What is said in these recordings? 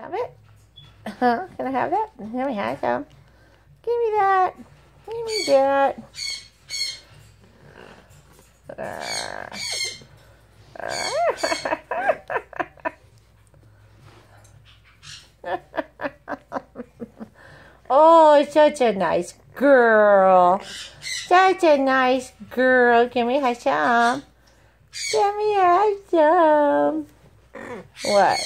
Have it? Huh? Can I have that? Let me have some. Give me that. Give me that. oh, such a nice girl. Such a nice girl. Give me have some. Give me have some. What?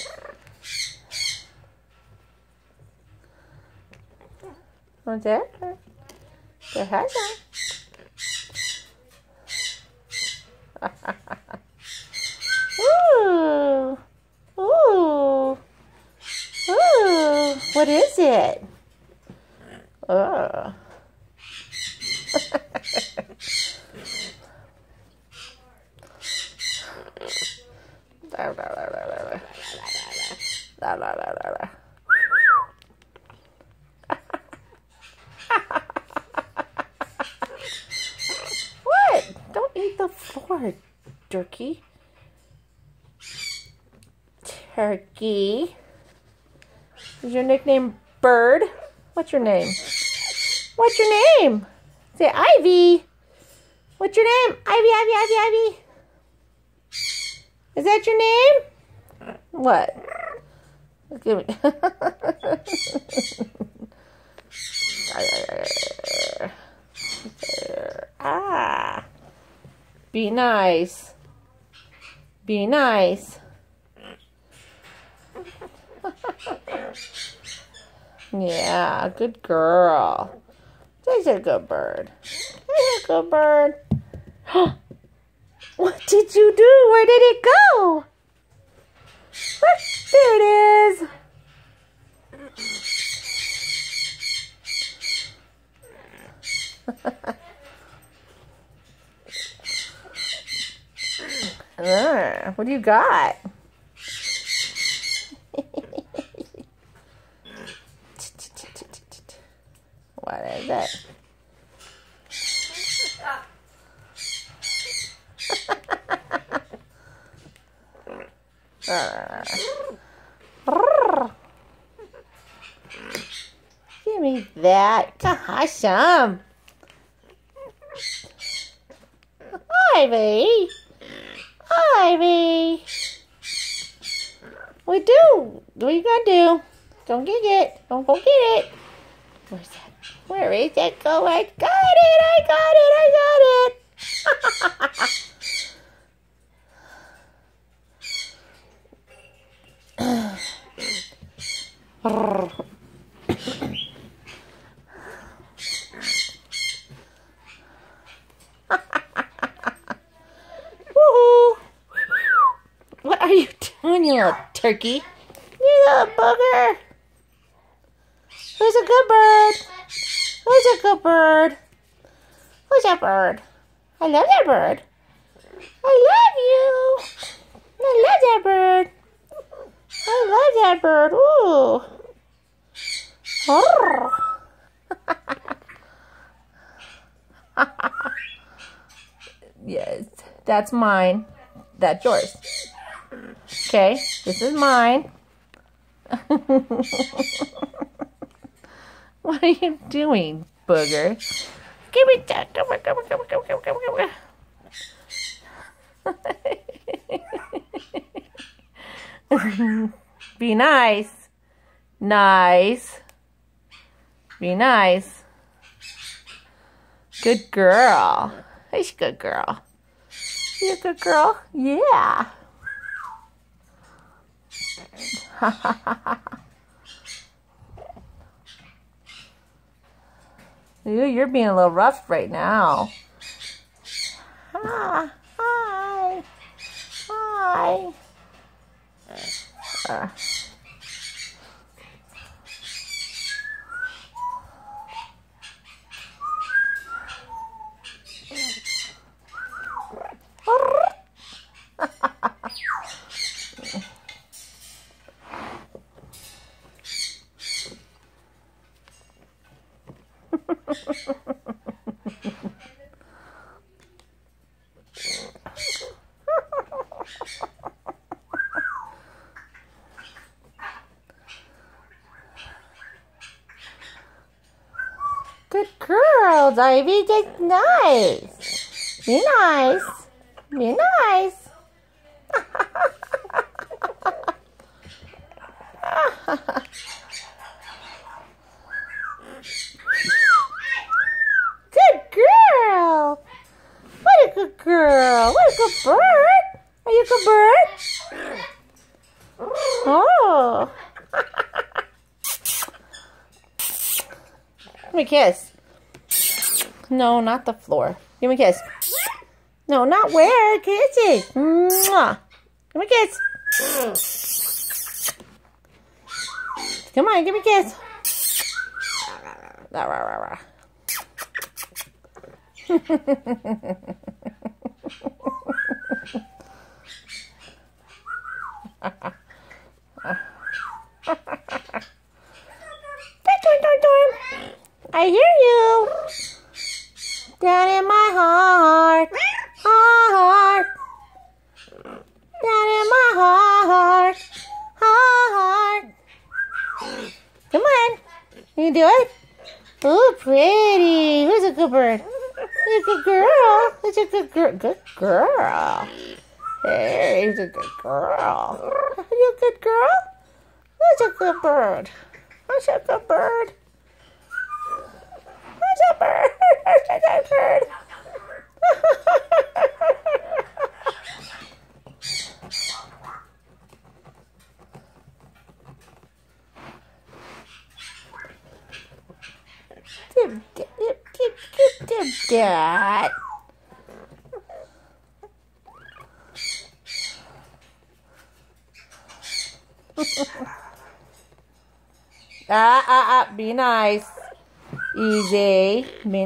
What's that? Say hi, Ooh. Ooh. Ooh. What is it? Uh. Oh. la, la, la, la, la. La, la, la, la, la. what? Don't eat the floor, turkey. Turkey. Is your nickname Bird? What's your name? What's your name? Say Ivy. What's your name? Ivy, Ivy, Ivy, Ivy. Is that your name? What? Give me. ah. Be nice. Be nice. yeah, good girl. She's a good bird. She's a good bird. what did you do? Where did it go? There it is. uh, what do you got? what is it? Give me that. Gosh, um. Ivy. Ivy. We do. What you gonna do? Don't get it. Don't go get it. Where's that? Where is it going? I got it. I got it. I got it. Woohoo! What are you doing, you little turkey? You little booger! Who's a good bird? Who's a good bird? Who's that bird? I love that bird. I love you. I love that bird. I love that bird. Ooh. yes, that's mine. That's yours. Okay, this is mine. what are you doing, booger? Give me that. Come on, come on, come on, come on, come on, come on. Be nice. Nice. Be nice. Good girl. She's a good girl. You a good girl? Yeah. Ooh, you're being a little rough right now. Hi. Ivy. That's nice. Be nice. Be nice. good girl. What a good girl. What a good bird. Are you a good bird? Oh. Give me a kiss. No, not the floor. Give me a kiss. No, not where. Kisses. Mwah. Give me a kiss. Come on, give me a kiss. I hear you. Down in my heart. Heart. Down in my heart. Heart. Come on. You do it? Oh, pretty. Who's a good bird? Who's a good girl? Who's a good girl? Good girl. Hey, he's a good girl. Are you a good girl? Who's a good bird? Who's a good bird? Who's a dib, dib, dib, dib, dib, dib. ah, ah, ah, be nice. Easy. Be